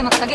ゲームか